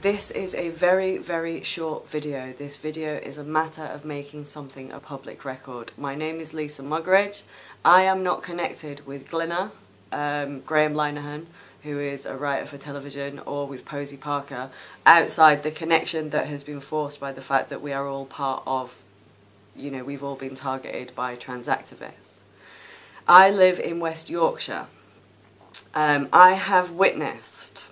This is a very, very short video. This video is a matter of making something a public record. My name is Lisa Muggeridge. I am not connected with Glinner, um, Graham Linehan, who is a writer for television, or with Posie Parker, outside the connection that has been forced by the fact that we are all part of, you know, we've all been targeted by trans activists. I live in West Yorkshire. Um, I have witnessed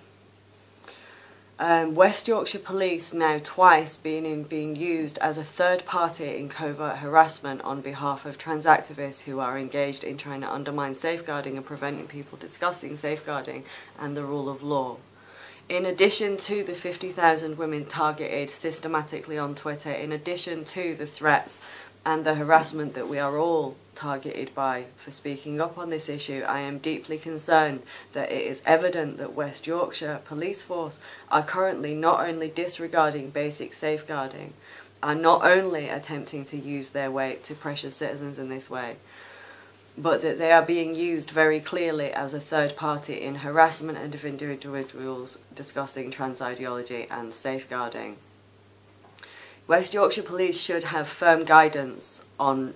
um, West Yorkshire Police now twice being in, being used as a third party in covert harassment on behalf of trans activists who are engaged in trying to undermine safeguarding and preventing people discussing safeguarding and the rule of law. In addition to the 50,000 women targeted systematically on Twitter, in addition to the threats and the harassment that we are all targeted by for speaking up on this issue, I am deeply concerned that it is evident that West Yorkshire Police Force are currently not only disregarding basic safeguarding, are not only attempting to use their weight to pressure citizens in this way, but that they are being used very clearly as a third party in harassment of individuals discussing trans ideology and safeguarding. West Yorkshire Police should have firm guidance on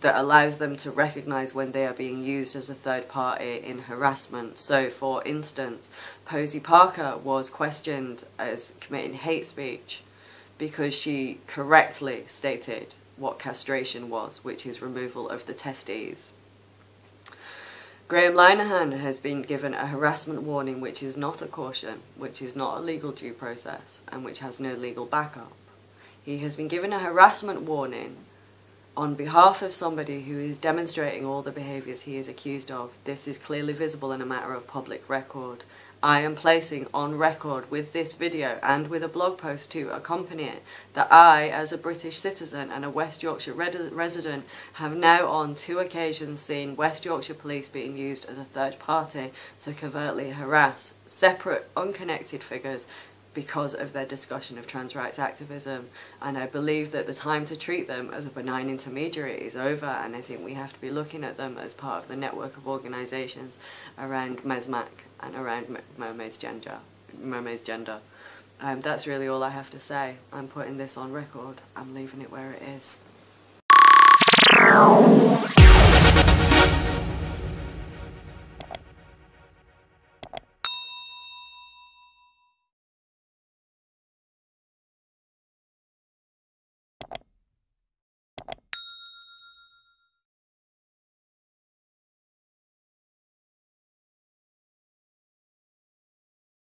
that allows them to recognise when they are being used as a third party in harassment. So, for instance, Posie Parker was questioned as committing hate speech because she correctly stated what castration was, which is removal of the testes. Graham Linehan has been given a harassment warning which is not a caution, which is not a legal due process, and which has no legal backup. He has been given a harassment warning on behalf of somebody who is demonstrating all the behaviours he is accused of. This is clearly visible in a matter of public record. I am placing on record with this video and with a blog post to accompany it that I, as a British citizen and a West Yorkshire resident, have now on two occasions seen West Yorkshire police being used as a third party to covertly harass separate, unconnected figures because of their discussion of trans rights activism. And I believe that the time to treat them as a benign intermediary is over, and I think we have to be looking at them as part of the network of organisations around MESMAC and around Mermaid's Gender. Mermaid's Gender. Um, that's really all I have to say. I'm putting this on record. I'm leaving it where it is.